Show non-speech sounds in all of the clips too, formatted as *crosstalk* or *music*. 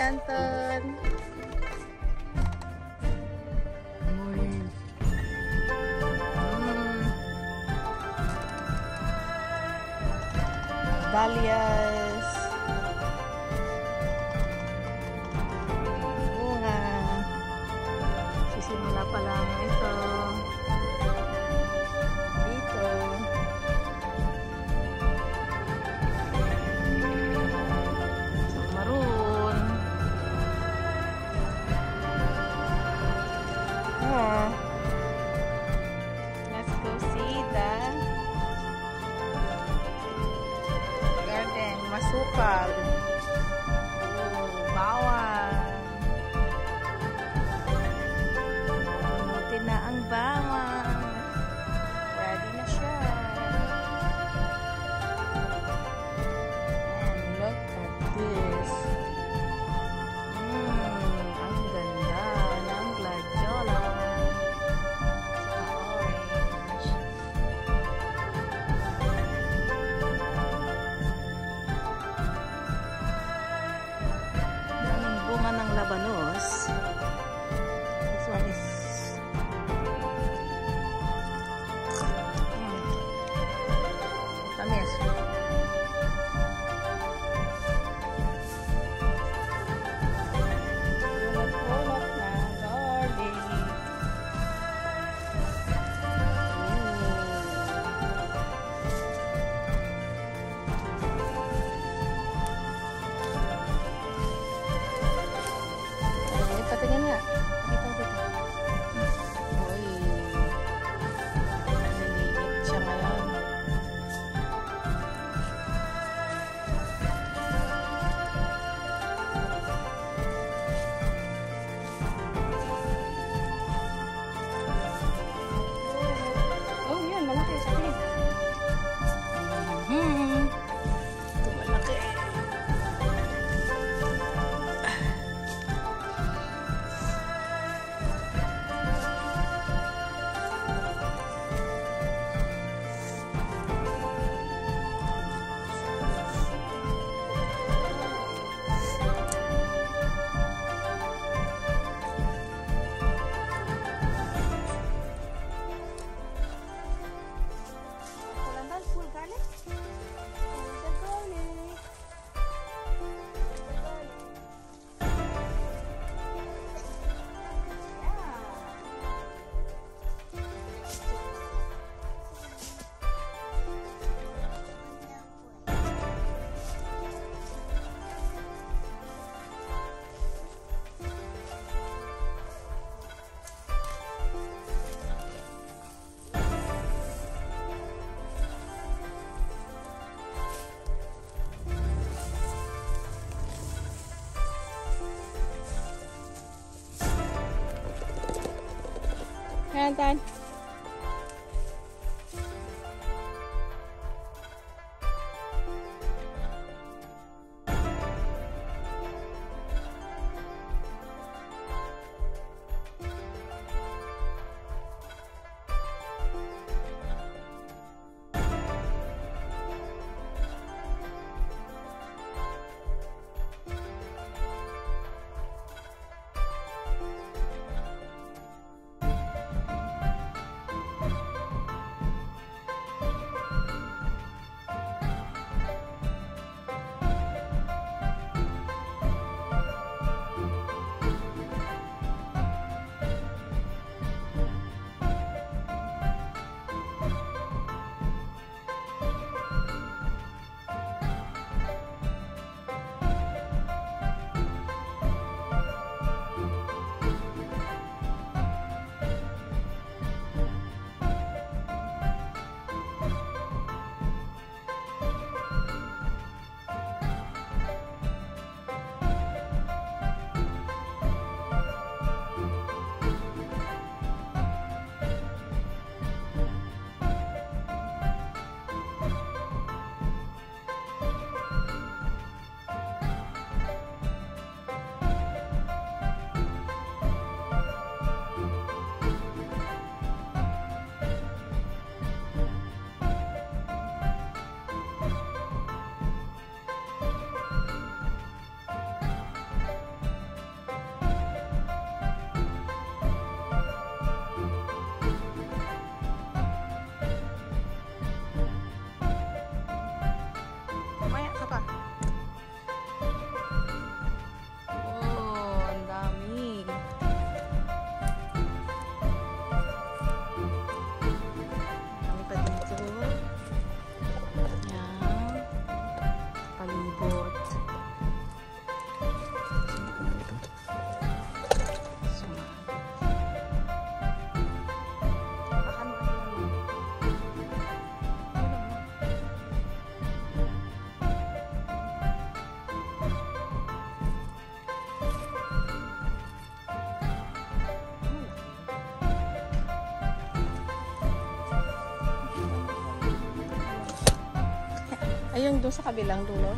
Anton. Uy. Ng labanos. Các Ay, yung doon sa kabilang dulo.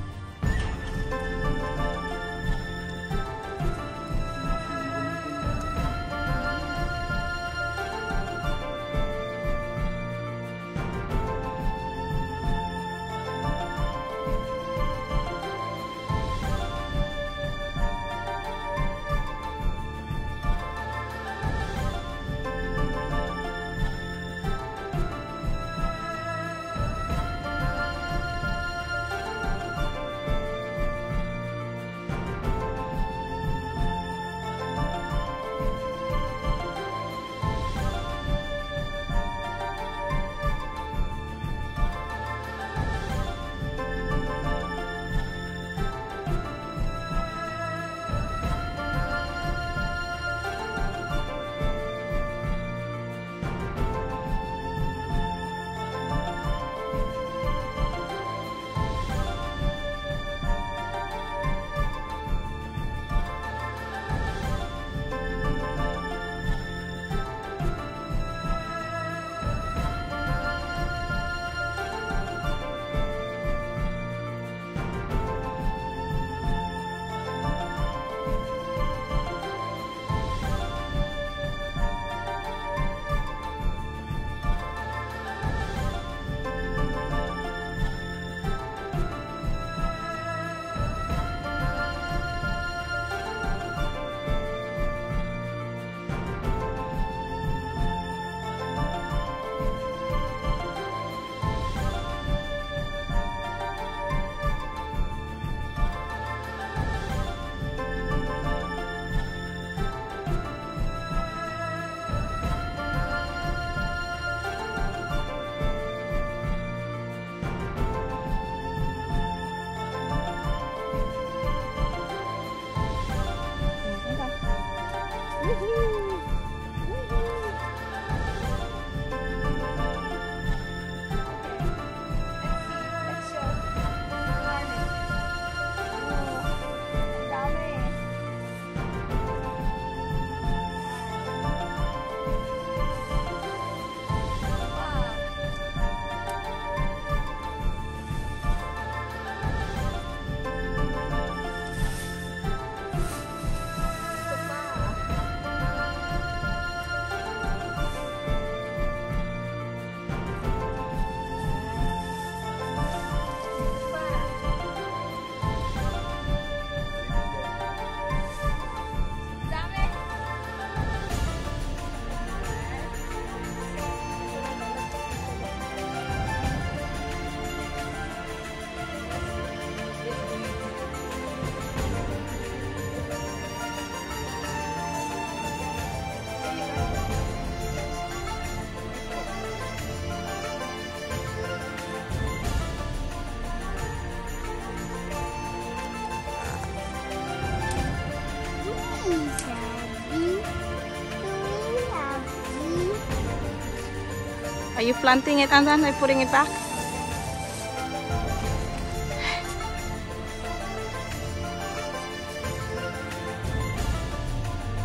Are you planting it, Andan? Are you putting it back?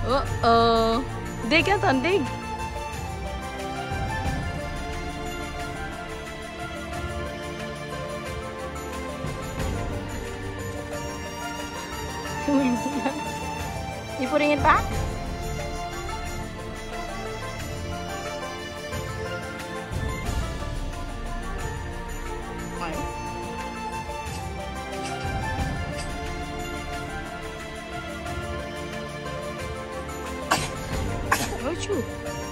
Uh-oh. Dig, Andan, dig. *laughs* you putting it back? Achoo.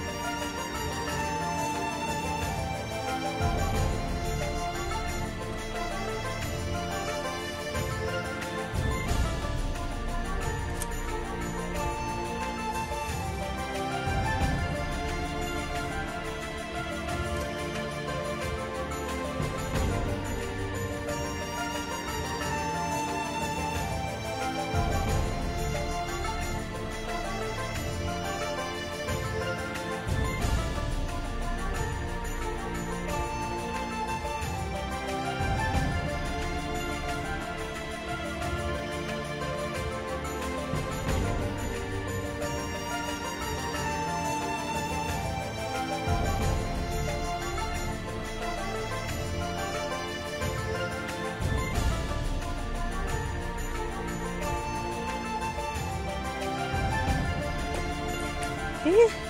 哎。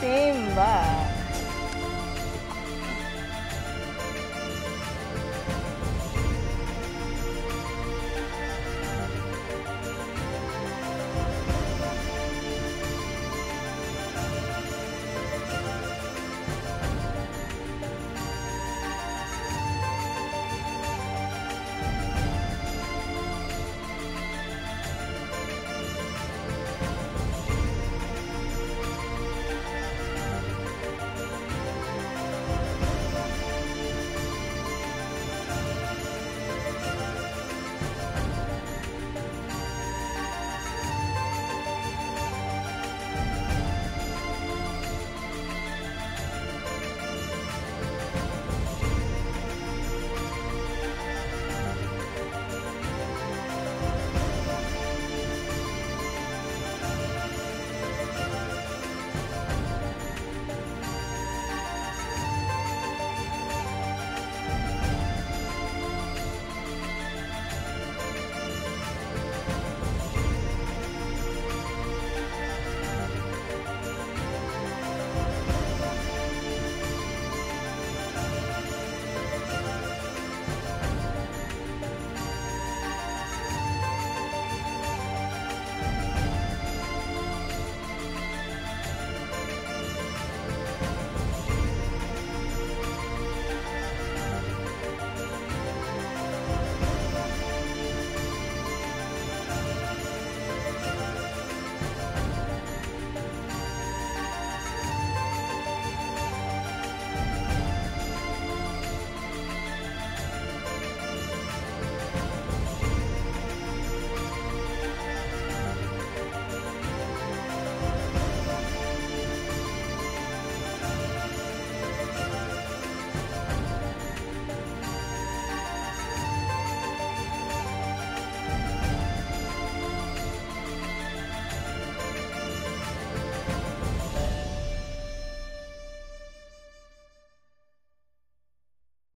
Timba.